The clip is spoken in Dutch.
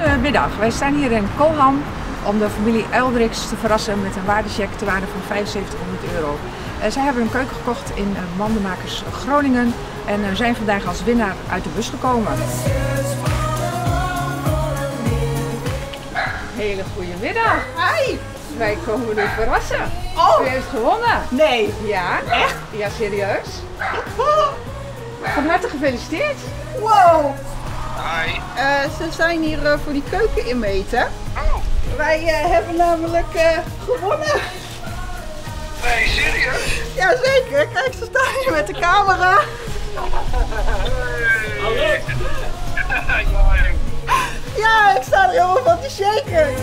Goedemiddag, wij staan hier in Kolham om de familie Eldrix te verrassen met een waardecheck te waarde van 7500 euro. Uh, zij hebben een keuken gekocht in uh, Mandenmakers Groningen en uh, zijn vandaag als winnaar uit de bus gekomen. Hele goede middag. Hi. Wij komen u verrassen. Oh. U heeft gewonnen. Nee. Ja. Echt? Ja, serieus. Van harte gefeliciteerd. Wow. Uh, ze zijn hier uh, voor die keuken inmeten. Oh. Wij uh, hebben namelijk gewonnen. Nee, serieus? Jazeker. Kijk, ze staan hier met de camera. Hallo. ja, ik sta er helemaal van te shaken.